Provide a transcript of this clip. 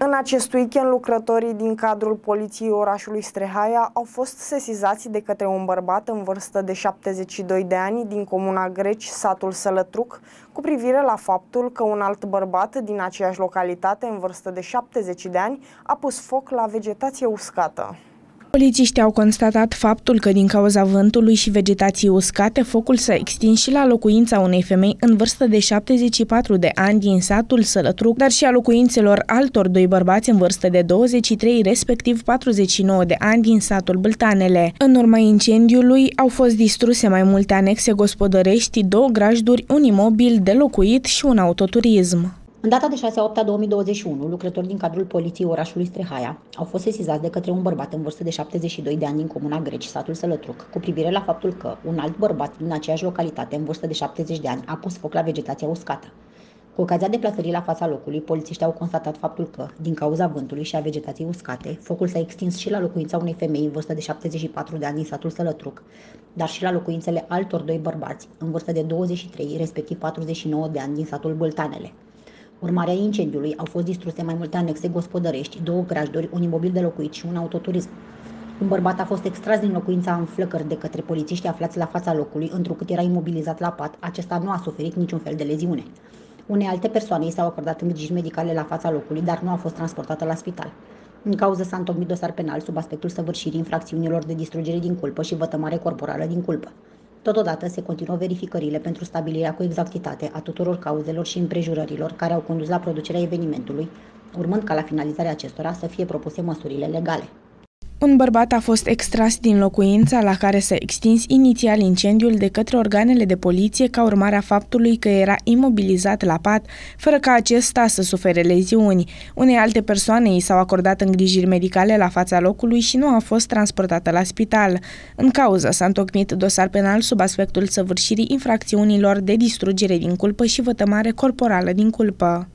În acest weekend, lucrătorii din cadrul poliției orașului Strehaia au fost sesizați de către un bărbat în vârstă de 72 de ani din comuna Greci, satul Sălătruc, cu privire la faptul că un alt bărbat din aceeași localitate, în vârstă de 70 de ani, a pus foc la vegetație uscată. Polițiștii au constatat faptul că din cauza vântului și vegetației uscate, focul s-a extins și la locuința unei femei în vârstă de 74 de ani din satul Sălătruc, dar și a locuințelor altor doi bărbați în vârstă de 23, respectiv 49 de ani din satul Bâltanele. În urma incendiului au fost distruse mai multe anexe gospodărești, două grajduri, un imobil de locuit și un autoturism. În data de 6 8 2021, lucrători din cadrul poliției orașului Strehaia au fost sesizați de către un bărbat în vârstă de 72 de ani din comuna Greci, satul Sălătruc, cu privire la faptul că un alt bărbat din aceeași localitate, în vârstă de 70 de ani, a pus foc la vegetația uscată. Cu ocazia deplasării la fața locului, polițiștii au constatat faptul că, din cauza vântului și a vegetației uscate, focul s-a extins și la locuința unei femei în vârstă de 74 de ani din satul Sălătruc, dar și la locuințele altor doi bărbați, în vârstă de 23, respectiv 49 de ani din satul Băltanele. Urmarea incendiului au fost distruse mai multe anexe gospodărești, două grajduri, un imobil de locuit și un autoturism. Un bărbat a fost extras din locuința în flăcări de către polițiști aflați la fața locului, întrucât era imobilizat la pat, acesta nu a suferit niciun fel de leziune. Unei alte persoane i s-au acordat îngrijiri medicale la fața locului, dar nu a fost transportată la spital. În cauză s-a întocmit dosar penal sub aspectul săvârșirii infracțiunilor de distrugere din culpă și vătămare corporală din culpă. Totodată se continuă verificările pentru stabilirea cu exactitate a tuturor cauzelor și împrejurărilor care au condus la producerea evenimentului, urmând ca la finalizarea acestora să fie propuse măsurile legale. Un bărbat a fost extras din locuința la care s-a extins inițial incendiul de către organele de poliție ca urmare a faptului că era imobilizat la pat, fără ca acesta să sufere leziuni. Unei alte persoane i s-au acordat îngrijiri medicale la fața locului și nu a fost transportată la spital. În cauză s-a întocmit dosar penal sub aspectul săvârșirii infracțiunilor de distrugere din culpă și vătămare corporală din culpă.